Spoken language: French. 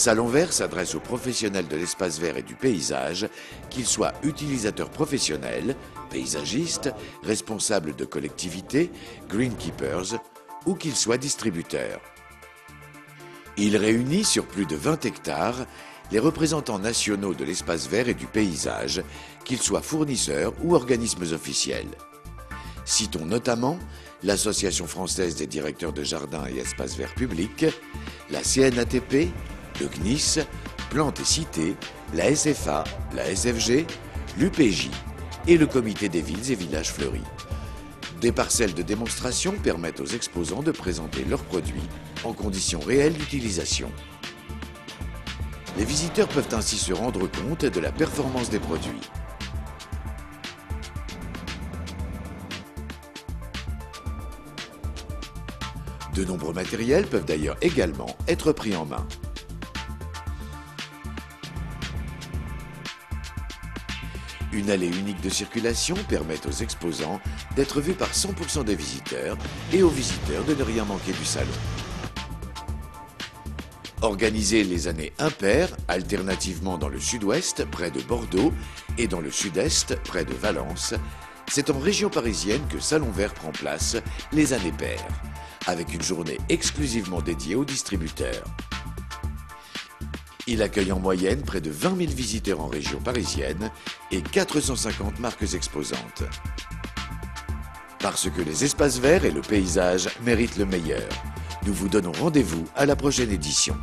Salon Vert s'adresse aux professionnels de l'espace vert et du paysage, qu'ils soient utilisateurs professionnels, paysagistes, responsables de collectivités, greenkeepers ou qu'ils soient distributeurs. Il réunit sur plus de 20 hectares les représentants nationaux de l'espace vert et du paysage, qu'ils soient fournisseurs ou organismes officiels. Citons notamment l'Association française des directeurs de jardins et espaces verts publics, la CNATP, le GNIS, Plantes et Cités, la SFA, la SFG, l'UPJ et le Comité des villes et villages fleuris. Des parcelles de démonstration permettent aux exposants de présenter leurs produits en conditions réelles d'utilisation. Les visiteurs peuvent ainsi se rendre compte de la performance des produits. De nombreux matériels peuvent d'ailleurs également être pris en main. Une allée unique de circulation permet aux exposants d'être vus par 100% des visiteurs et aux visiteurs de ne rien manquer du salon. Organisé les années impaires, alternativement dans le sud-ouest, près de Bordeaux, et dans le sud-est, près de Valence, c'est en région parisienne que Salon Vert prend place les années paires, avec une journée exclusivement dédiée aux distributeurs. Il accueille en moyenne près de 20 000 visiteurs en région parisienne et 450 marques exposantes. Parce que les espaces verts et le paysage méritent le meilleur. Nous vous donnons rendez-vous à la prochaine édition.